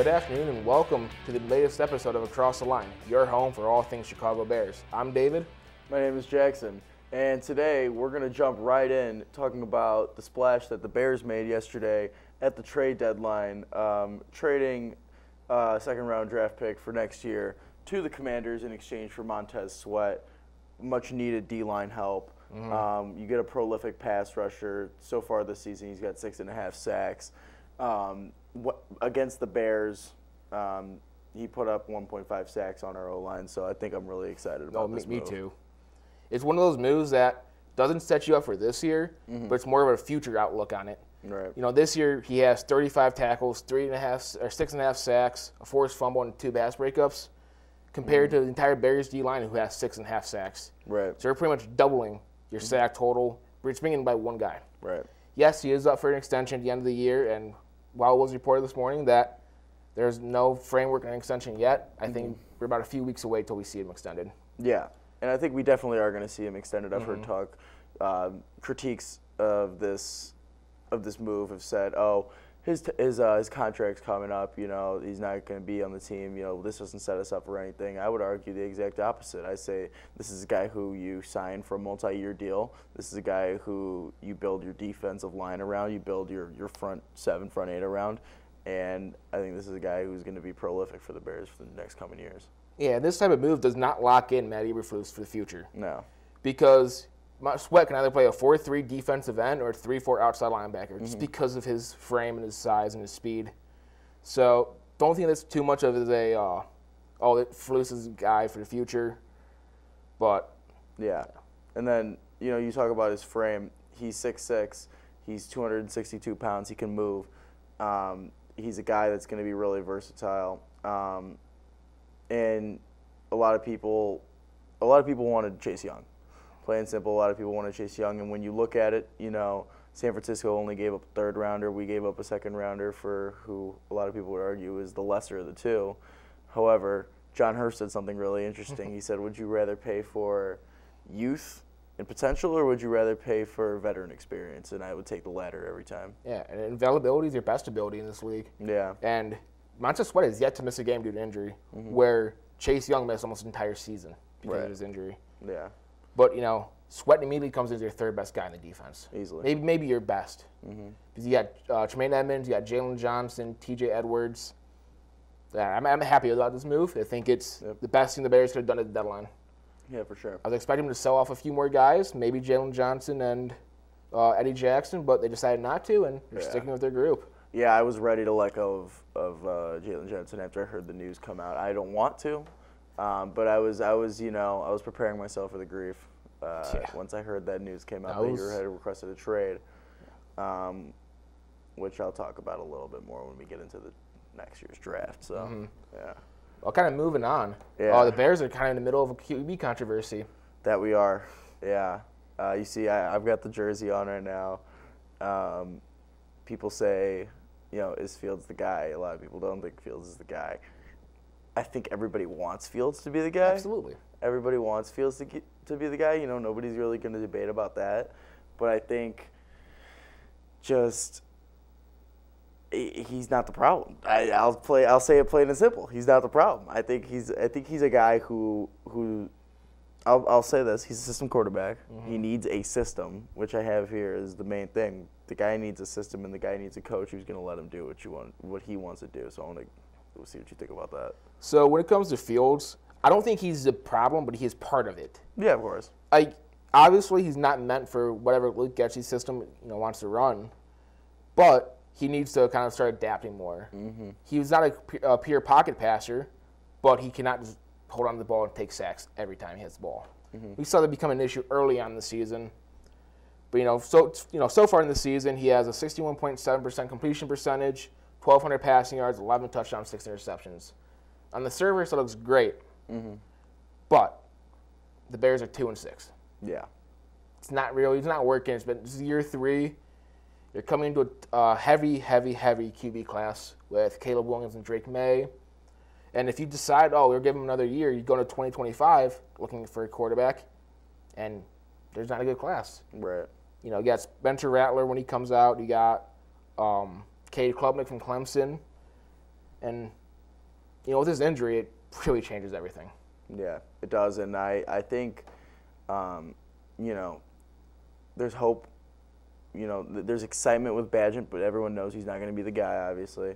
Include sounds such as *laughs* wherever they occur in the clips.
Good afternoon and welcome to the latest episode of Across the Line, your home for all things Chicago Bears. I'm David. My name is Jackson, and today we're going to jump right in talking about the splash that the Bears made yesterday at the trade deadline, um, trading a second round draft pick for next year to the Commanders in exchange for Montez Sweat, much needed D line help. Um, you get a prolific pass rusher. So far this season, he's got six and a half sacks. Um, what, against the Bears, um, he put up 1.5 sacks on our O line, so I think I'm really excited about Oh, me, this me move. too. It's one of those moves that doesn't set you up for this year, mm-hmm. but it's more of a future outlook on it. Right. You know, this year he has 35 tackles, three and a half or six and a half sacks, a forced fumble, and two pass breakups, compared mm-hmm. to the entire Bears D line who has six and a half sacks. Right. So you're pretty much doubling your mm-hmm. sack total, but it's bringing by one guy. Right. Yes, he is up for an extension at the end of the year, and while it was reported this morning that there's no framework and extension yet, I think we're about a few weeks away till we see him extended. Yeah, and I think we definitely are going to see him extended. I've Mm-hmm. heard talk uh, critiques of this of this move have said, "Oh, his his uh, his contract's coming up. You know, he's not going to be on the team. You know, this doesn't set us up for anything." I would argue the exact opposite. I say this is a guy who you sign for a multi-year deal. This is a guy who you build your defensive line around. You build your your front seven, front eight around. And I think this is a guy who's going to be prolific for the Bears for the next coming years. Yeah, this type of move does not lock in Matt Eberflus for the future No. because Sweat can either play a 4-3 defensive end or a 3-4 outside linebacker just because of his frame and his size and his speed. So don't think that's too much of a uh, oh, that Flus is a guy for the future. But Yeah. And then, you know, you talk about his frame. He's 6'6. He's 262 pounds. He can move. Um, he's a guy that's going to be really versatile. Um, and a lot of people, a lot of people wanted Chase Young. Plain and simple, a lot of people want to Chase Young. And when you look at it, you know, San Francisco only gave up a third rounder. We gave up a second rounder for who a lot of people would argue is the lesser of the two. However, John Hurst said something really interesting. *laughs* he said, "Would you rather pay for youth and potential, or would you rather pay for veteran experience?" And I would take the latter every time. yeah, and availability is your best ability in this league. Yeah, And Montez Sweat has yet to miss a game due to injury, mm-hmm. where Chase Young missed almost an entire season because Right. of his injury. yeah, But you know, Sweat immediately comes in as your third best guy in the defense. Easily. Maybe maybe your best. Because you got uh, Tremaine Edmunds, you got Jaylon Johnson, T.J. Edwards. Yeah, I'm, I'm happy about this move. I think it's Yep. the best thing the Bears could have done at the deadline. yeah, for sure. I was expecting them to sell off a few more guys, maybe Jaylon Johnson and uh, Eddie Jackson, but they decided not to, and they're Yeah. sticking with their group. Yeah, I was ready to let go of of uh, Jaylon Johnson after I heard the news come out. I don't want to, um, but I was I was you know I was preparing myself for the grief uh, Yeah. once I heard that news came out That that, was- you had requested a trade, um, which I'll talk about a little bit more when we get into the next year's draft. So Mm-hmm. yeah, Well, kind of moving on. Yeah. Uh, the Bears are kind of in the middle of a QB controversy. that we are. Yeah, uh, you see, I, I've got the jersey on right now. Um, people say, you know, is Fields the guy? A lot of people don't think Fields is the guy. I think everybody wants Fields to be the guy. Absolutely. Everybody wants Fields to, get, to be the guy. You know, nobody's really going to debate about that. But I think just he's not the problem. I, I'll play. I'll say it plain and simple. He's not the problem. I think he's. I think he's a guy who who. I'll, I'll say this. He's a system quarterback. Mm-hmm. He needs a system, which I have here is the main thing. The guy needs a system, and the guy needs a coach who's going to let him do what you want, what he wants to do. So I want to we'll see what you think about that. So when it comes to Fields, I don't think he's the problem, but he is part of it. Yeah, of course. Like obviously he's not meant for whatever Luke Getsy's system you know wants to run, but he needs to kind of start adapting more. Mm-hmm. He's not a, a pure pocket passer, but he cannot just hold on to the ball and take sacks every time he hits the ball. We saw that become an issue early on in the season. But you know, so you know, so far in the season, he has a 61.7% completion percentage, 1,200 passing yards, 11 touchdowns, six interceptions. On the surface, it looks great. But the Bears are two and six. Yeah. It's not really. It's not working. It's been this is year three. You're coming into a uh, heavy, heavy, heavy QB class with Caleb Williams and Drake Maye. And if you decide, oh, we're giving him another year, you go to 2025 looking for a quarterback, and there's not a good class. Right. You know, you got Spencer Rattler when he comes out. You got um, Cade Klubnik from Clemson. And you know, with this injury, it really changes everything. Yeah, it does, and I I think, um, you know, there's hope. You know, th- there's excitement with Bagent, but everyone knows he's not going to be the guy, obviously.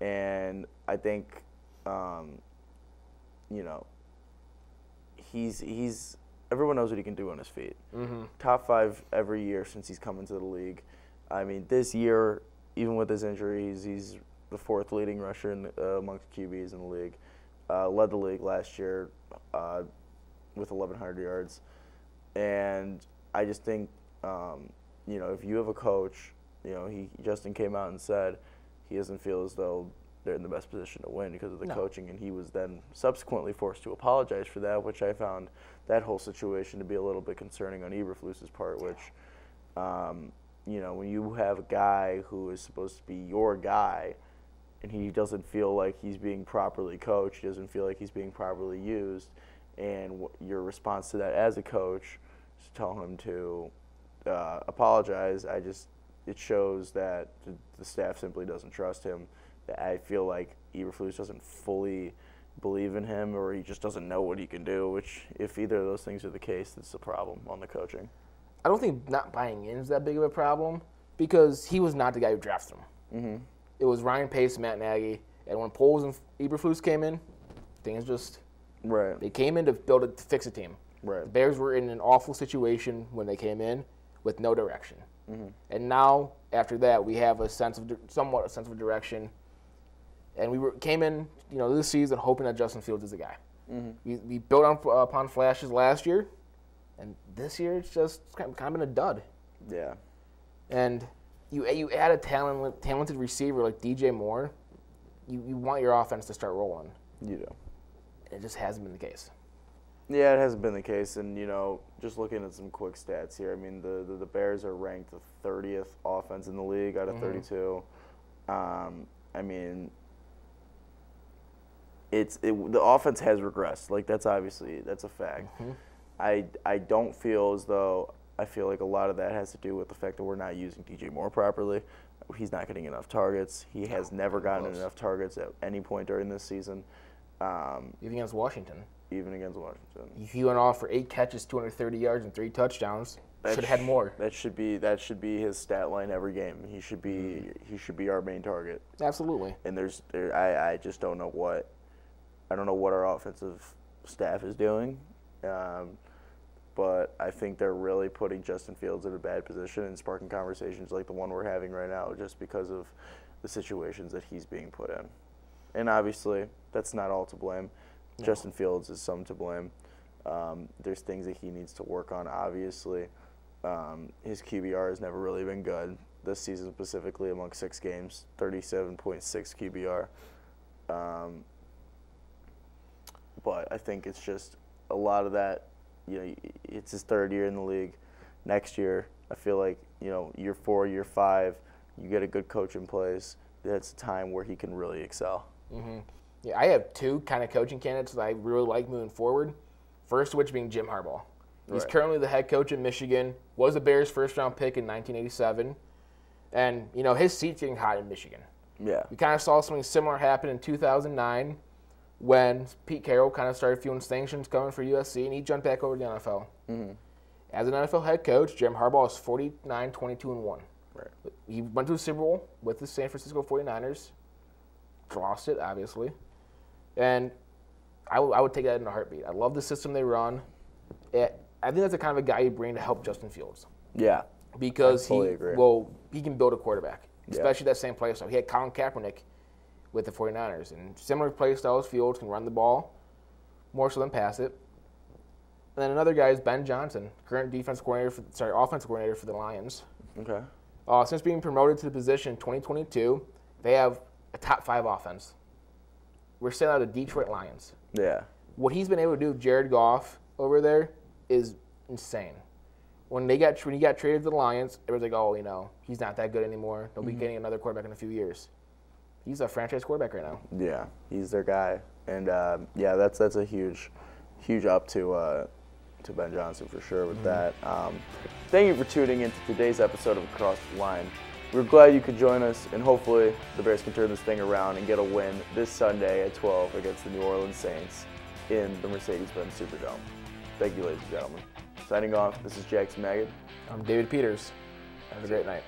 And I think, um, you know, he's he's everyone knows what he can do on his feet. Mm-hmm. Top five every year since he's come into the league. I mean, this year, even with his injuries, he's the fourth leading rusher in the, uh, amongst QBs in the league. Uh, led the league last year uh, with 1,100 yards, and I just think, um, you know, if you have a coach, you know, he Justin came out and said he doesn't feel as though they're in the best position to win because of the No. coaching, and he was then subsequently forced to apologize for that, which I found that whole situation to be a little bit concerning on Eberflus's part, which. Um, you know, when you have a guy who is supposed to be your guy, and he doesn't feel like he's being properly coached, he doesn't feel like he's being properly used, and your response to that as a coach is to tell him to uh, apologize. I just it shows that the, staff simply doesn't trust him. That I feel like Eberflus doesn't fully believe in him, or he just doesn't know what he can do. Which, if either of those things are the case, that's a problem on the coaching. I don't think not buying in is that big of a problem because he was not the guy who drafted him. Mm-hmm. It was Ryan Pace, Matt Nagy, and when Poles and Eberflus came in, things just Right. they came in to build it to fix a team. Right. The Bears were in an awful situation when they came in with no direction. Mm-hmm. And now, after that, we have a sense of somewhat a sense of direction. And we were, came in, you know, this season hoping that Justin Fields is the guy. Mm-hmm. We, we built on, upon flashes last year, and this year it's just kind of, kind of been a dud. Yeah. And you eh, you add a talent, talented receiver like DJ Moore, you, you want your offense to start rolling. You do. It just hasn't been the case. Yeah, it hasn't been the case, and you know, just looking at some quick stats here. I mean, the the, the Bears are ranked the thirtieth offense in the league out of mm-hmm. thirty-two. Um, I mean, it's it, the offense has regressed. Like that's obviously that's a fact. Mm-hmm. I I don't feel as though I feel like a lot of that has to do with the fact that we're not using DJ Moore properly. He's not getting enough targets. He has never gotten close. enough targets at any point during this season, um, Even against Washington, even against Washington. he went off for eight catches, 230 yards, and three touchdowns. That Should have had more. That should be that should be his stat line every game. He should be he should be our main target. Absolutely. And there's there, I I just don't know what I don't know what our offensive staff is doing. Um, but I think they're really putting Justin Fields in a bad position and sparking conversations like the one we're having right now just because of the situations that he's being put in. And obviously, that's not all to blame. Justin Fields is some to blame. Um, there's things that he needs to work on, obviously. Um, his QBR has never really been good this season, specifically among six games, 37.6 QBR. Um, but I think it's just a lot of that. You know, it's his third year in the league. Next year, I feel like you know, year four, year five, you get a good coach in place. That's a time where he can really excel. Mm-hmm. Yeah, I have two kind of coaching candidates that I really like moving forward. First of which being Jim Harbaugh. He's Right. currently the head coach at Michigan. Was the Bears' first round pick in 1987, and you know his seat's getting hot in Michigan. Yeah. We kind of saw something similar happen in 2009 when Pete Carroll kind of started feeling sanctions coming for USC, and he jumped back over to the NFL. Mm-hmm. As an NFL head coach, Jim Harbaugh is 49, 22, and one. Right. He went to the Super Bowl with the San Francisco 49ers. Lost it, obviously. And I would- I would take that in a heartbeat. I love the system they run. It, I think that's the kind of a guy you bring to help Justin Fields Yeah. because he agree. well he can build a quarterback, Yeah. especially that same play style. He had Colin Kaepernick with the 49ers, and similar play styles. Fields can run the ball more so than pass it. And then another guy is Ben Johnson, current defense coordinator for sorry offensive coordinator for the Lions. Okay. Uh, since being promoted to the position in 2022, they have a top five offense. We're sitting out of Detroit Lions. Yeah. What he's been able to do, with Jared Goff over there, is insane. When they got when he got traded to the Lions, everyone's like, "Oh, you know, he's not that good anymore. They'll be getting another quarterback in a few years." He's a franchise quarterback right now. Yeah. He's their guy, and um, yeah, that's that's a huge, huge up to uh, to Ben Johnson for sure with that. Um, thank you for tuning in to today's episode of Across the Line. we're glad you could join us, and hopefully the Bears can turn this thing around and get a win this Sunday at 12 against the New Orleans Saints in the Mercedes-Benz Superdome. Thank you, ladies and gentlemen. Signing off, this is Jackson Magad. I'm David Peters. Have a great night.